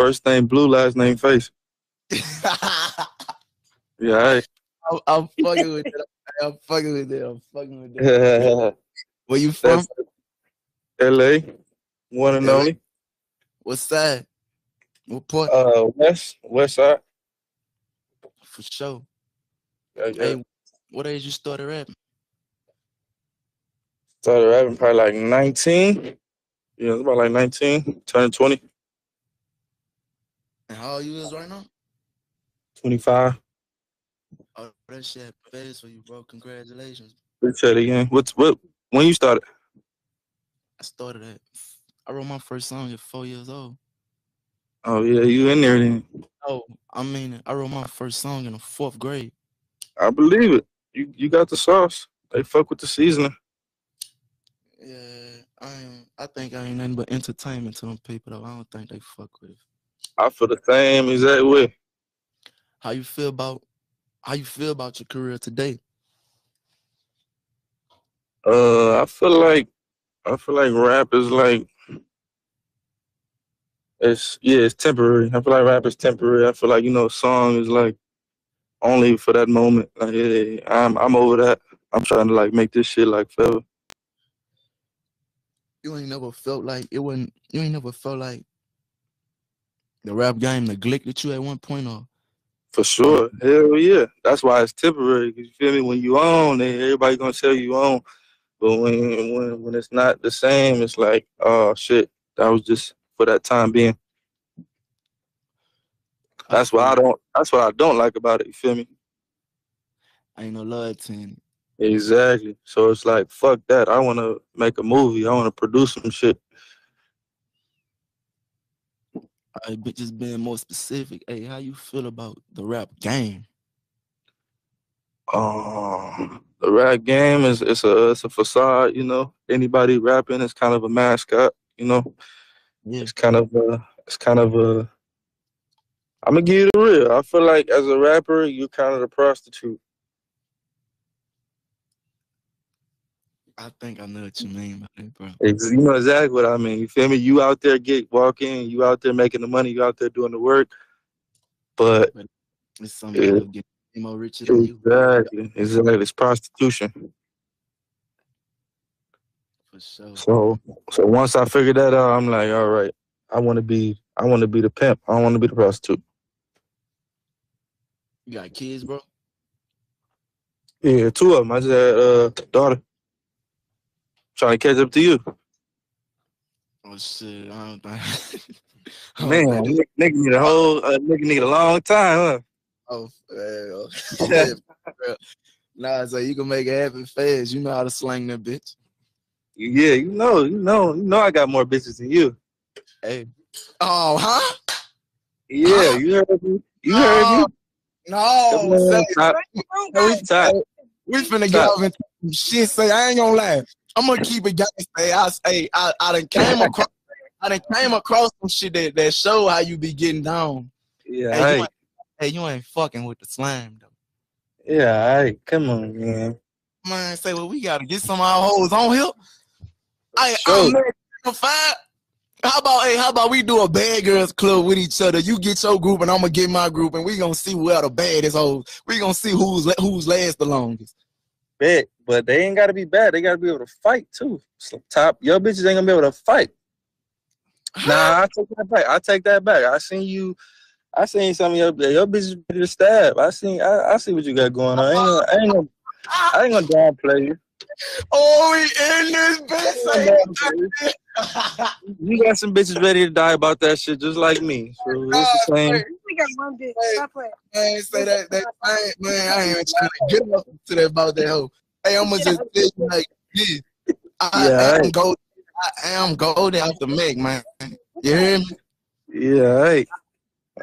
First name Blue, last name Face. yeah, hey. I'm, I'm fucking with that. I'm fucking with that. I'm fucking with that. Where you from? L.A. One and LA? only. What's that? What part? Uh, West West Side. For sure. Yeah, yeah. Hey, what age you started rapping? Started rapping probably like 19. Yeah, about like 19, turning 20, And how old you is right now? 25. Oh, that shit fast for you, bro. Congratulations. Appreciate it again. What's what? When you started? I started at. I wrote my first song at four years old. Oh yeah, you in there then? Oh, I mean, I wrote my first song in the fourth grade. I believe it. You you got the sauce. They fuck with the seasoning. Yeah, I am. I think I ain't nothing but entertainment to them people though. I don't think they fuck with. it. I feel the same exact way. How you feel about? How you feel about your career today? Uh, I feel like I feel like rap is like it's yeah, it's temporary. I feel like rap is temporary. I feel like you know, song is like only for that moment. Like yeah, I'm I'm over that. I'm trying to like make this shit like forever. You ain't never felt like it wasn't. You ain't never felt like the rap game neglected you at one point, or For sure. Hell yeah. That's why it's temporary. you feel me? When you own, then everybody gonna tell you own. But when when when it's not the same, it's like, oh shit, that was just for that time being. That's what I don't that's what I don't like about it, you feel me? ain't no in it. Exactly. So it's like, fuck that. I wanna make a movie. I wanna produce some shit. I but just being more specific. Hey, how you feel about the rap game? Um, the rap game is it's a it's a facade, you know. Anybody rapping is kind of a mascot, you know. Yeah. It's kind of a it's kind of a I'm gonna give you the real. I feel like as a rapper, you're kind of the prostitute. I think I know what you mean by that, bro. You know exactly what I mean. You feel me? You out there get walking, you out there making the money, you out there doing the work. But It's somebody Yeah. who get more richer than you. exactly, exactly, it's prostitution. For sure. So so once I figured that out, I'm like, all right, I want to be I want to be the pimp. I don't want to be the prostitute. You got kids, bro? Yeah, two of them. I just had uh daughter. Trying to catch up to you. Oh shit, I don't think. I don't Man, think- nigga, nigga need a whole uh, nigga need a long time, huh? Oh, man, oh. nah, so you can make it happen fast. You know how to slang that bitch. Yeah, you know, you know, you know I got more bitches than you. Hey. Oh, huh? Yeah, you heard me. You heard me. No, Come on, say- top. we, Top. we finna get Stop. off into some shit. Say I ain't gonna lie. I'm gonna keep it gangsta. Say I say I, I done came across I done came across some shit that, that show how you be getting down. Yeah, Hey, you hey, ain't, hey, you ain't fucking with the slime though. yeah, hey, come on, man. Man, say well, we gotta get some of our hoes on here. I Sure. I'm five. How about hey, how about we do a bad girls club with each other? You get your group and I'm gonna get my group, and we gonna see where the baddest hoes. We gonna see who's who's last the longest. Bet, but they ain't gotta be bad. They gotta be able to fight too. So top, your bitches ain't gonna be able to fight. Nah, I take that back. I take that back. I seen you. I seen some of your your bitches ready to stab. I seen. I, I see what you got going on. I ain't gonna. I ain't gonna, I ain't gonna downplay you. Oh, we in this you. You got some bitches ready to die about that shit, just like me. So it's the same. We got one bitch. Stop playing. Man, say that, that I ain't, man, I ain't even trying to get up to that about that hoe. Hey, I'm gonna just tell you like this. I Yeah, am hey. gold. I am golden out the make, man. You hear me? Yeah, hey.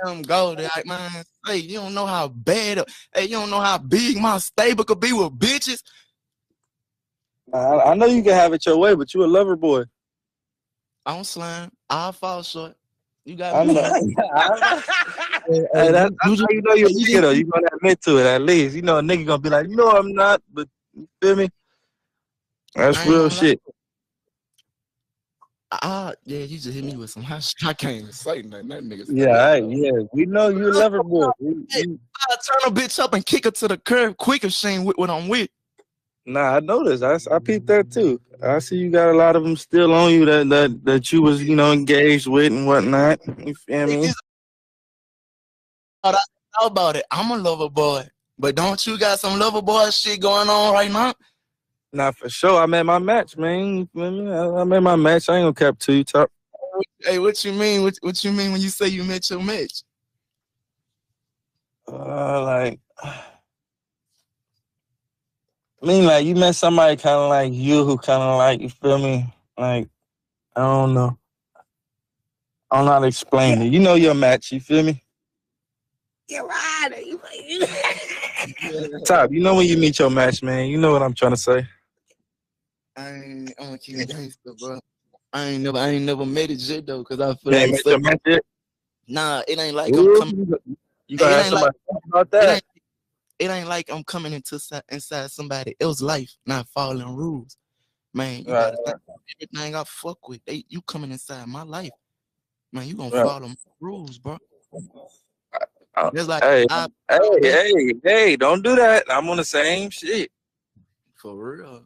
I'm golden, like, man. Hey, you don't know how bad. Hey, you don't know how big my stable could be with bitches. I, I know you can have it your way, but you a lover boy. I don't slam. I'll fall short. You got I'm me. not. Hey, Hey, that, you that's how you know you're a nigga though. You gonna admit to it at least. You know a nigga gonna be like, no, I'm not, but you feel me? That's real gonna shit. Ah, yeah, you just hit me with some hot shit. I can't even say nothing. That nigga. Yeah, all right, yeah. We know you a lover boy. We- you- I turn a bitch up and kick her to the curb quick if she ain't with what I'm with. Nah, I noticed. I, I peeped that too. I see you got a lot of them still on you that that that you was you know engaged with and whatnot. You feel me? How about it? I'm a lover boy. But don't you got some lover boy shit going on right now? Nah, for sure. I met my match, man. You feel me? I, I met my match. I ain't gonna cap to you, top. Hey, what you mean? What, what you mean when you say you met your match? Uh, like, I mean, like you met somebody kind of like you, who kind of like you feel me? Like, I don't know. I don't know how to explain it. You know your match. You feel me? You're right. You Top. You know when you meet your match, man. You know what I'm trying to say. I ain't, I'm gonna keep it gangster, bro. I ain't never, I ain't never made it yet though, cause I feel like ain't met so- your match yet? nah, it ain't like I'm coming. You gotta It have like- somebody about that. It ain't like I'm coming into inside somebody else's life, not following rules. Man, you Right, gotta think everything I fuck with. They, you coming inside my life, man. You gonna Right. follow my rules, bro. Just like Hey, I, hey, hey, hey! Don't do that. I'm on the same shit. for real.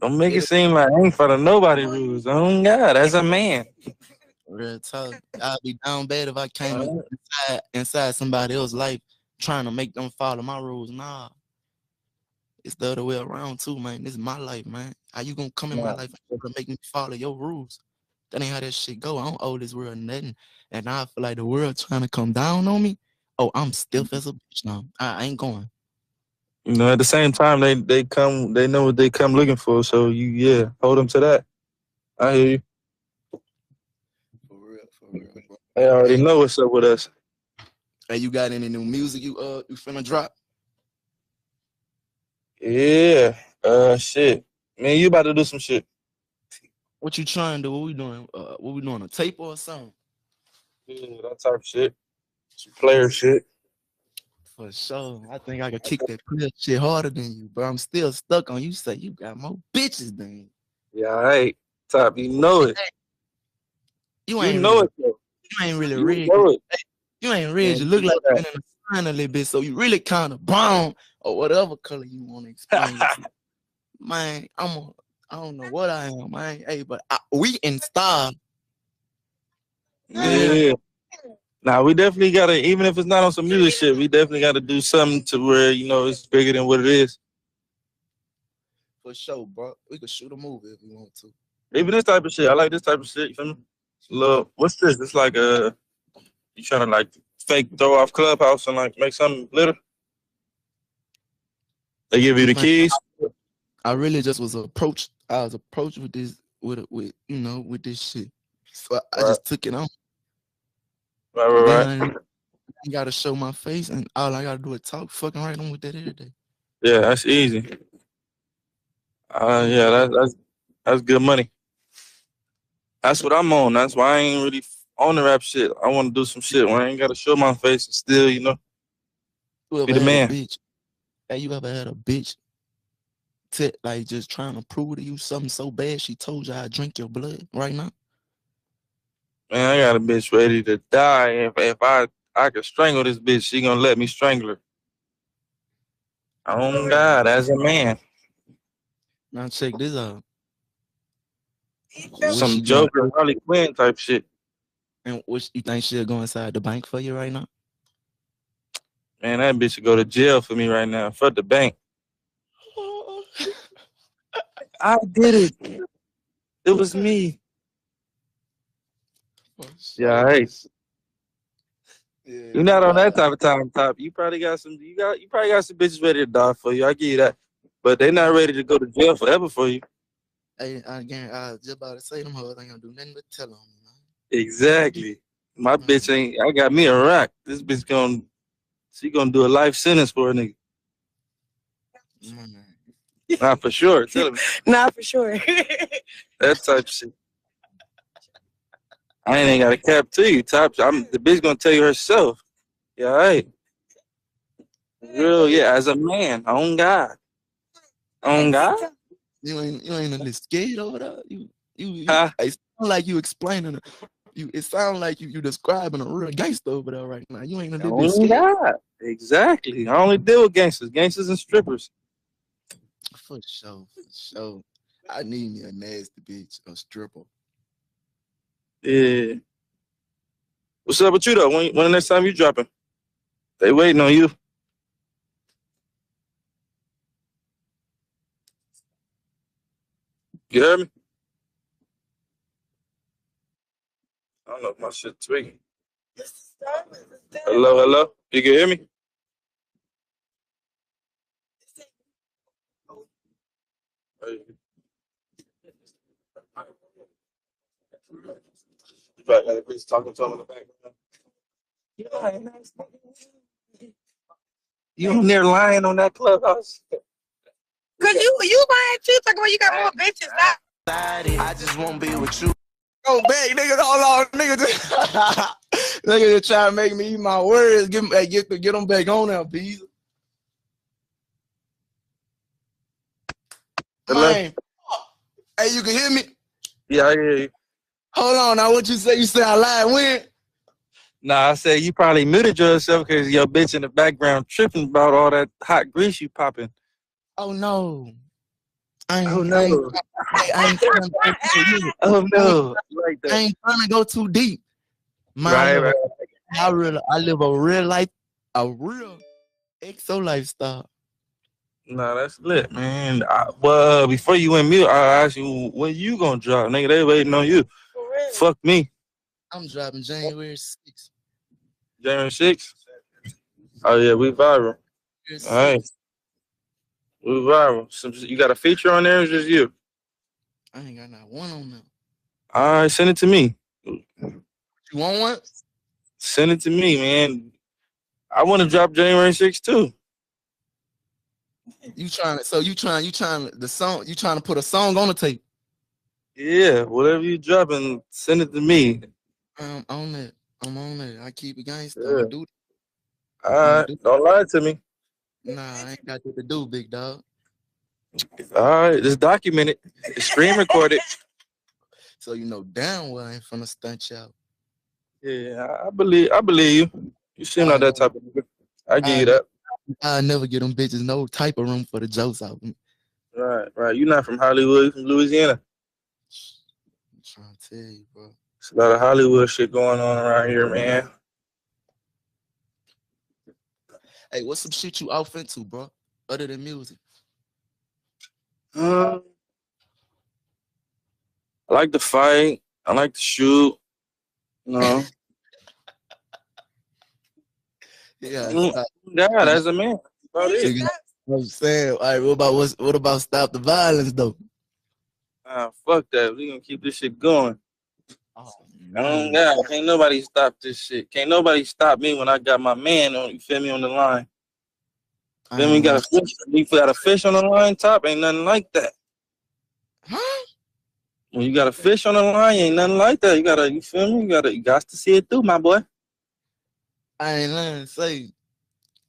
Don't make it seem like I ain't for the nobody rules. Oh God, as a man. Real talk. I'd be down bad if I came inside, inside somebody else's life trying to make them follow my rules. Nah. It's the other way around too, man. This is my life, man. How you gonna come in my life and try to make me follow your rules? That ain't how that shit go. I don't owe this world nothing. And now I feel like the world trying to come down on me. Oh, I'm stiff as a bitch now. I, I ain't going. You know, at the same time, they they come, they know what they come looking for. So you, yeah, hold them to that. I hear you. For real, for real. They already know what's up with us. Hey, you got any new music you uh you finna drop? Yeah. Uh, shit. Man, you about to do some shit. What you trying to do? What we doing? Uh, what we doing? A tape or something? Yeah, that type of shit. Some player shit. For sure. I think I could kick that player shit harder than you, but I'm still stuck on you. Say you got more bitches than you. Yeah, all right. Top, you know it. You You ain't know really, it. Though. You ain't really You red. You ain't red. You look like know you're in the sun a little bit, so you really kind of brown or whatever color you want to explain. man, I'm a, I don't know what I am, man. Hey, but I, we in style. Yeah. Nah, we definitely gotta, even if it's not on some music shit, we definitely gotta do something to where, you know, it's bigger than what it is. For sure, bro. We could shoot a movie if we want to. Even this type of shit. I like this type of shit. You feel me? Little, what's this? It's like a, you trying to like fake throw off Clubhouse and like make something little? They give you the keys. I really just was approached. I was approached with this, with with you know, with this shit. So I, I just took it on. Right, right, right. I I gotta show my face, and all I gotta do is talk. Fucking right on with that every day. Yeah, that's easy. Uh, yeah, that, that's that's good money. That's what I'm on. That's why I ain't really on the rap shit. I want to do some shit where I ain't gotta show my face and still, you know. You Be the man. bitch? Hey, you ever had a bitch? To, like just trying to prove to you something so bad she told you I drink your blood right now. Man, I got a bitch ready to die. If if I I could strangle this bitch, she gonna let me strangle her. Oh my God, as a man, Now check this out. Some? Joker Harley Quinn type shit. And what you think she'll go inside the bank for you right now? Man, that bitch should go to jail for me right now. Fuck the bank. I did it. It was me. Oh, yeah, hey. You're not on that type of time top. You probably got some. You got. You probably got some bitches ready to die for you. I give you that. But they not ready to go to jail forever for you. Hey, again, I was just about to say them hoes I ain't gonna do nothing but tell on me, man. Exactly. My mm-hmm. bitch ain't. I got me a rack. This bitch gonna. She gonna do a life sentence for a nigga. Not for sure. Tell me Not for sure. that type of shit. I ain't got a cap to you, top. I'm the bitch gonna tell you herself. Yeah, all right. Real, yeah. As a man, on God, on God. You ain't you ain't a little scared over that. You you, you Huh? hey, sound like you explaining it. You it sounds like you you describing a real gangster over there right now. You ain't gonna do this. Oh, Exactly. I only deal with gangsters, gangsters and strippers. For sure, for sure. I need me a nasty bitch, a stripper. Yeah. What's up with you though? When when the next time you dropping? They waiting on you. You heard me? Don't know if my shit tweaking. Hello, hello. You can hear me? Hey. You probably got a bitch talking to him in the background. You on there lying on that clubhouse? Cause you you lying too, talking about you got more bitches now. I just won't be with you. Go back, nigga. Hold on, nigga. Nigga just trying to make me eat my words. Get, hey, get, get them back on there, please. Hello? Man. Hey, you can hear me? Yeah, I hear you. Hold on. Now, what you say? You say I lied when? Nah, I said you probably muted yourself because your bitch in the background tripping about all that hot grease you popping. Oh no. I ain't, Oh, no. I ain't, I ain't trying to go too deep. Oh no, I ain't trying to go too deep. Man, Right, right. I real I live a real life, a real exo lifestyle. Nah, that's lit, man. I, well, before you went mute, I asked you when you gonna drop, nigga. They waiting on you. For real. Fuck me, I'm dropping January 6th. January 6th. Oh yeah, we viral. January All right, 6th. We viral. Some, you got a feature on there? Or just you? I ain't got not one on them. All right, send it to me. You want one? Send it to me, man. I want to drop January 6th too. You trying to so you trying you trying the song you trying to put a song on the tape. Yeah, whatever you dropping, send it to me. I'm on it. I'm on it. I keep it gangster. Yeah. Do All right, don't lie to me. Nah, I ain't got that to do, big dog. All right, just document it. It's screen recorded. So you know damn well I ain't finna stunt you out. Yeah, I I believe. I believe you. You seem like that type of nigga. I give you that. I never get them bitches no type of room for the jokes out. I'm Right, right. You're not from Hollywood. You're from Louisiana. I'm trying to tell you, bro. It's a lot of Hollywood shit going on around here, man. Hey, what's some shit you off into, bro? Other than music. Um, I like to fight. I like to shoot. You know, Yeah, yeah, that's a man. It. I'm saying, all right, what about what's, what about stop the violence though? Ah, fuck that. We gonna keep this shit going. Oh, Um, yeah, can't nobody stop this shit. Can't nobody stop me when I got my man on. You feel me on the line? Then we got a fish. We got a fish on the line top. Ain't nothing like that. Huh? When you got a fish on the line, ain't nothing like that. You gotta, you feel me? You gotta, you got to see it through, my boy. I ain't lying to say.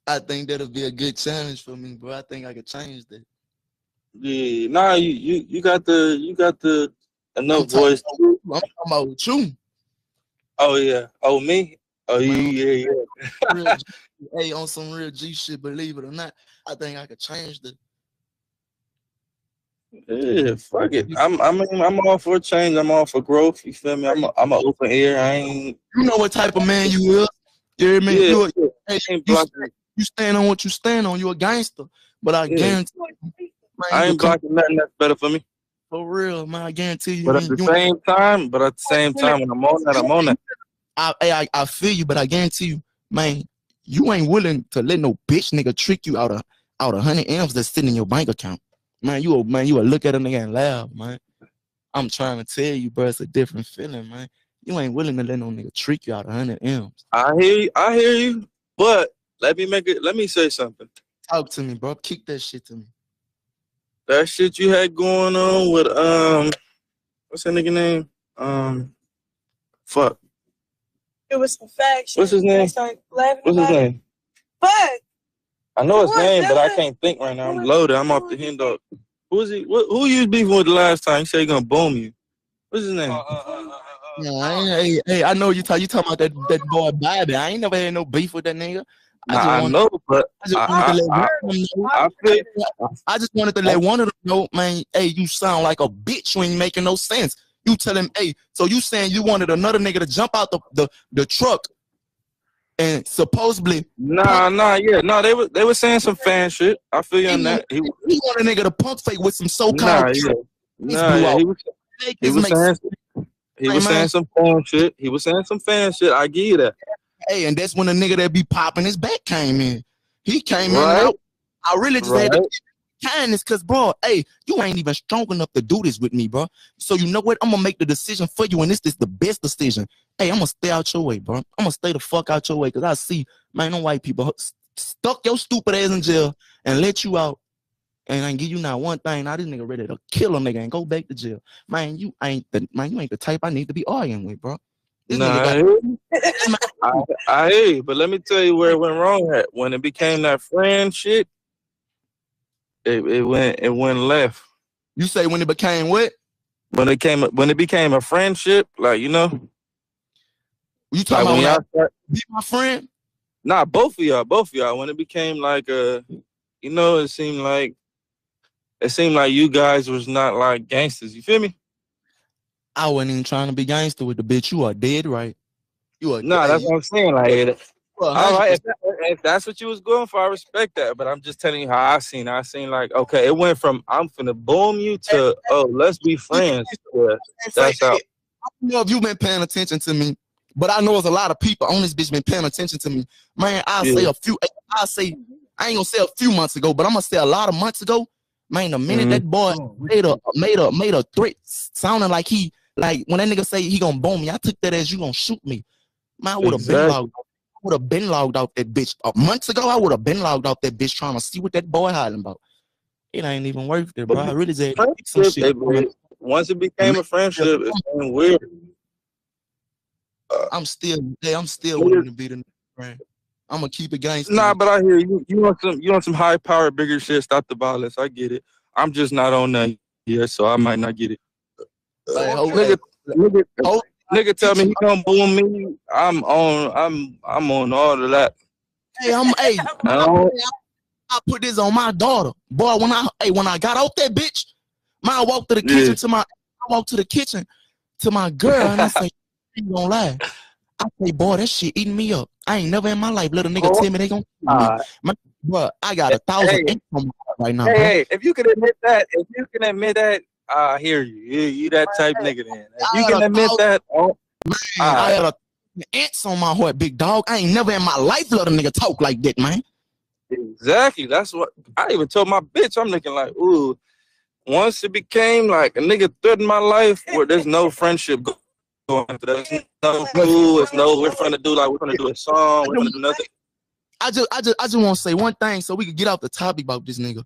I think that'll be a good challenge for me, bro. I think I could change that. Yeah, nah, you, you, you got the, you got the enough I'm talking voice. I'm talking about with you. Oh yeah. Oh me. Oh yeah, yeah, hey, on some real G shit, believe it or not, I think I could change the. Yeah, fuck it. I'm, I'm, I'm all for change. I'm all for growth. You feel me? I'm, a, I'm an open ear. I ain't, You know what type of man you is. You hear me? yeah, You, a- yeah, hey, you, stand, you stand on what you stand on. You a gangster, but I Yeah. guarantee, you, man, I ain't blocking nothing that's better for me. For real, man. I guarantee you. But at the same time, but at the same time, when I'm on that, I'm on that. I, I, I feel you, but I guarantee you, man, you ain't willing to let no bitch nigga trick you out of out of hundred M's that's sitting in your bank account. Man, you a man, you will look at a nigga and laugh, man. I'm trying to tell you, bro, it's a different feeling, man. You ain't willing to let no nigga trick you out of hundred M's. I hear you. I hear you. But let me make it. Let me say something. Talk to me, bro. Kick that shit to me. That shit you had going on with um, what's that nigga name? Um, fuck. It was some facts. What's his name? They What's his it. name? Fuck. I know his What, name, but I can't think right now. I'm loaded. I'm off the hen dog. Who is he? What, who you was beefing with the last time? You said he gonna boom you. What's his name? Uh, uh, uh, yeah, I ain't, hey, hey, I know you talk. You talking about that that boy Bobby? I ain't never had no beef with that nigga. I Nah, just I know, but I just I- wanted to I- let I- one of them know. I feel I just wanted to let one of them know, man. Hey, you sound like a bitch. When you ain't making no sense. You tell him, hey, so you saying you wanted another nigga to jump out the the, the truck and supposedly nah, nah, yeah, no, they were they were saying some fan shit. I feel you on that. He, he want a nigga to punk fake with some so-called nah, yeah, nah, yeah, he was he was saying he was saying some fan shit. He was saying some fan shit. I give you that. Hey, and that's when the nigga that be popping his back came in. He came in. Right. And I, I really just had to kindness, cause bro, hey, you ain't even strong enough to do this with me, bro. So you know what? I'm gonna make the decision for you, and this is the best decision. Hey, I'm gonna stay out your way, bro. I'm gonna stay the fuck out your way, cause I see, man, them white people stuck your stupid ass in jail and let you out. And I give you not one thing. Now this nigga ready to kill a nigga and go back to jail. Man, you ain't the man, you ain't the type I need to be arguing with, bro. This Nah, nigga I got hear. I, I hear but let me tell you where it went wrong at. When it became that friend shit, it, it went it went left. you say when it became what? When it came when it became a friendship, like you know, You like talking when about when y'all start, be my friend? nah, both of y'all, both of y'all, when it became like a, you know, it seemed like it seemed like you guys was not like gangsters. You feel me? I wasn't even trying to be gangster with the bitch. You are dead right. You are Nah, dead. that's what I'm saying. Like, it- all right, if, that- if that's what you was going for, I respect that. But I'm just telling you how I seen. it. I seen like, okay, it went from I'm finna boom you to oh, let's be friends. Yeah, that's how. I don't know if you've been paying attention to me, but I know there's a lot of people on this bitch been paying attention to me. Man, I'll say a few, I'll say, I ain't gonna say a few months ago, but I'm gonna say a lot of months ago. Man, the minute Mhm. that boy made a made a made a threat sounding like he like when that nigga say he gonna boom me, I took that as you gonna shoot me. Man, I would have been logged. Would have been logged out that bitch a months ago. I would have been logged out that bitch trying to see what that boy hiding about. It ain't even worth it, bro. I really just some shit. it- it- once it became a friendship, it's been weird. I'm still, hey, I'm still willing to be the friend. I'm gonna keep it gangster. Nah, but I hear you. You want some, you want some high power, bigger shit. Stop the violence. I get it. I'm just not on that yet, so I might not get it. Like, hold- nigga, nigga, hold- nigga, tell me he gonna boom me. I'm on. I'm. I'm on all of that. hey, I'm, hey, I I put this on my daughter, boy. When I, hey, when I got out that bitch, my I walked to the Yeah. kitchen to my, I walked to the kitchen to my girl, and I say, "You gonna lie?" I say, "Boy, that shit eating me up. I ain't never in my life let a nigga Oh. tell me they gonna kill me." uh, Bro, I got a thousand Hey. ink on my right now. hey, bro. hey, if you can admit that, if you can admit that, I hear you. You, you that type nigga. Then if you can admit that, oh, Man, Ah. I had a ants on my heart, big dog. I ain't never in my life let a nigga talk like that, man. Exactly. That's what I even told my bitch. I'm looking like, ooh. Once it became like a nigga threatened my life, where there's no friendship going after that. There's no cool. It's no. We're trying to do like we're gonna do a song. We're gonna do nothing. I just, I just, I just want to say one thing so we can get off the topic about this nigga.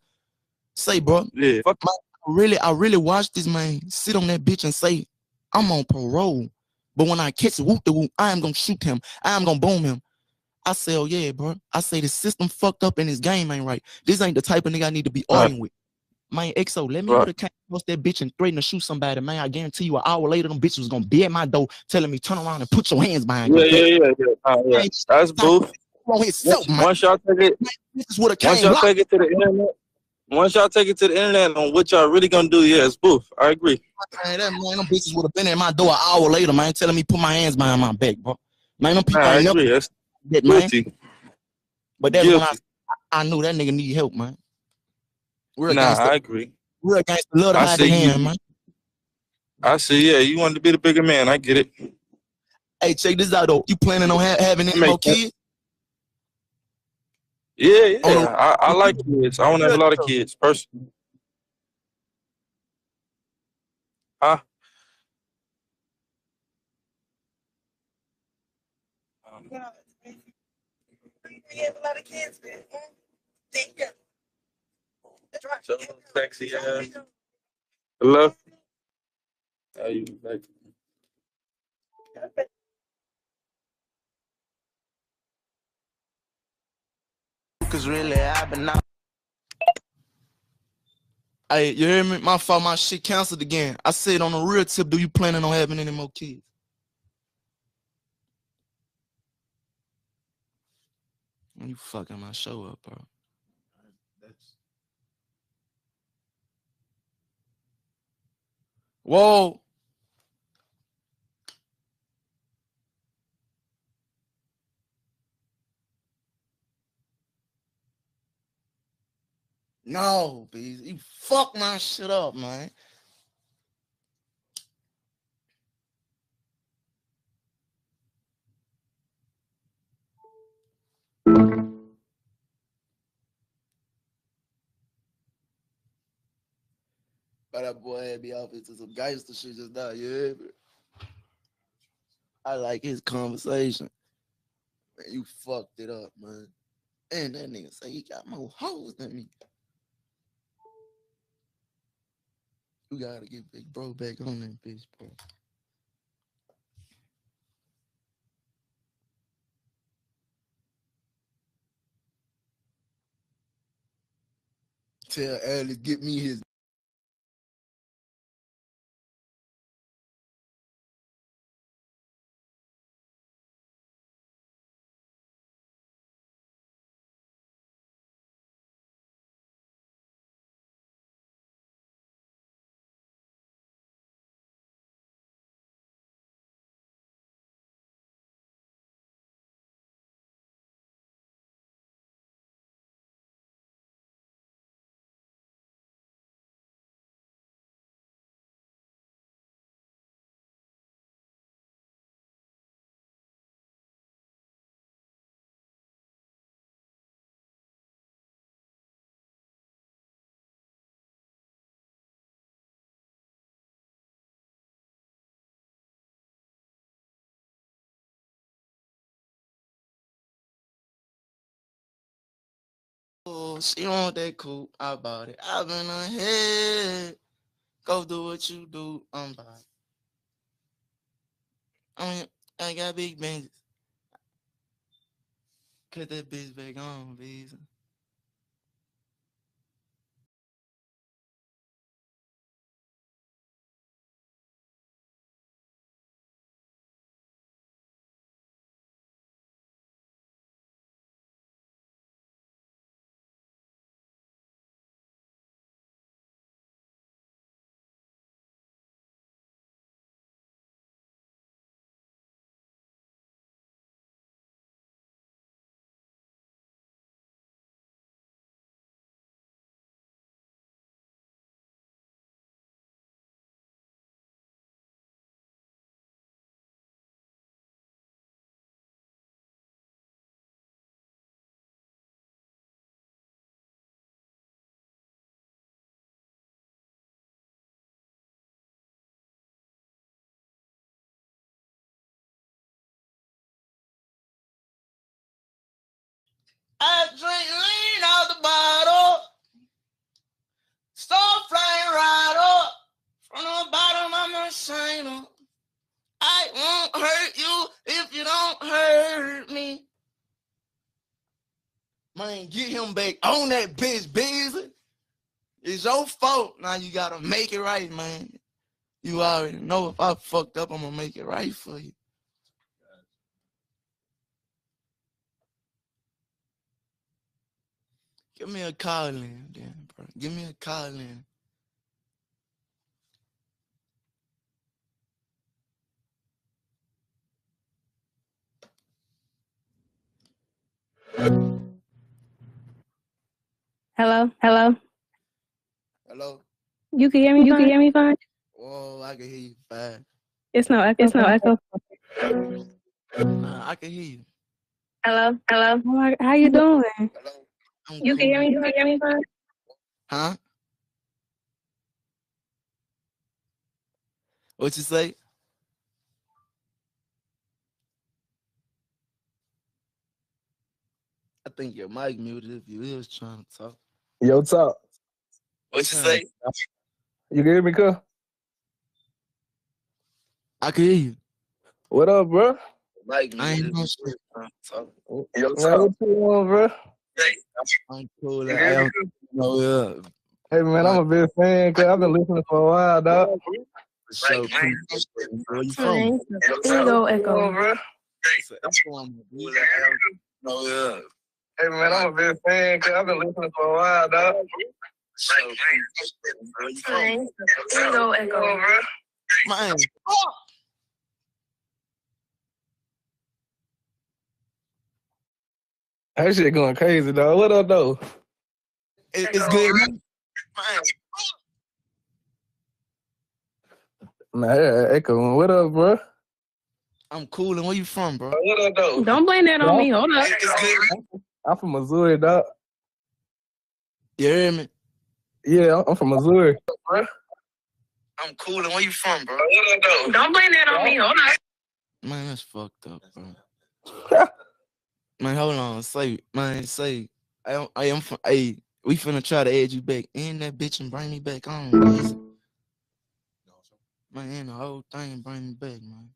Say, bro, Yeah. Fuck. Really, I really watched this man sit on that bitch and say, I'm on parole. But when I catch whoop the whoop, I am gonna shoot him. I am gonna boom him. I say, oh yeah, bro. I say the system fucked up and his game ain't right. This ain't the type of nigga I need to be Right. arguing with. Man, XO, let me Right. have came across that bitch and threatened to shoot somebody, man. I guarantee you an hour later, them bitches was gonna be at my door telling me turn around and put your hands behind Yeah, your yeah, yeah, yeah. Uh, yeah. That's himself, Once, once y'all take it, This would have once y'all take it to the internet, once y'all take it to the internet on what y'all really gonna do, yeah, it's booth. I agree. Man, that man, them bitches would have been at my door an hour later, man, telling me put my hands behind my back, bro. Man, them people Nah, I ain't agree. That's that, man. guilty. But that's when I, I knew that nigga need help, man. Real Nah, I agree. real gangster, love to I hide the hand, man. I see. Yeah, you wanted to be the bigger man. I get it. Hey, check this out though. You planning on ha- having any more kids? Yeah, yeah. On the- I, I like kids. I want to have a lot of kids. Personally. Huh? Um, We have a lot of kids, man. Thank you. That's right. So sexy ass. Hello. How you like? Cause really, I've been out. Hey, you hear me? My fault, my shit canceled again. I said on the real tip, do you planning on having any more kids? You fucking my show up, bro. That's Whoa. No, bees. You fuck my shit up, man. But that boy had me off into some gangster shit just now, me? I like his conversation. Man, you fucked it up, man. And that nigga say he got more hoes than me. You gotta get big bro back on that bitch, bro. Tell Alex get me his she want that cool. I bought it. I've been ahead. Go do what you do. I'm it. I mean, I got big bands. Cut that bitch back on, please. I drink lean out the bottle. Start flying right up from the bottom of my shiner. I won't hurt you if you don't hurt me. Man, get him back on that bitch, busy. It's your fault. Now you gotta make it right, man. You already know if I fucked up, I'm gonna make it right for you. Give me a call in, then, bro. Give me a call in. Hello, hello. Hello? You can hear me. You can hear me fine. Whoa, I can hear you fine. It's no echo. It's no echo. Nah, I can hear you. Hello, hello. How, how you doing? Hello? I'm You can hear cool. me. You can hear me fine. Huh? What you say? I think your mic muted if you is trying to talk. Yo, what's up? What you say? You can hear me, cuz? I can hear you. What up, bro? Mic I ain't no shit. trying to talk. Yo, what you on, bro? I'm cool. I am, no, yeah. Hey man, I'm a big fan cause I've been listening for a while, dog. For sure. Where you from? Thanks. Here you go, Echo. It's a echo on my. Oh yeah. Hey man, I'm a big fan cause I've been listening for a while, dog. Where you from? Thanks. Here you go, Echo. Man, That shit going crazy, dog. What up though? it, it's good. Man. Man, Nah, yeah, Echo. What up, bro? I'm cool. And where you from, bro? What up though? Don't blame that on me. Hold up. I'm from Missouri, dog. You hear me? Yeah, I'm from Missouri. I'm cool. And where you from, bro? What up? Don't blame that on me. Hold up. Man, that's fucked up, bro. man, hold on. Say, man, say, I, I am hey, we finna try to add you back in that bitch and bring me back on. Man, Man, the whole thing bring me back, man.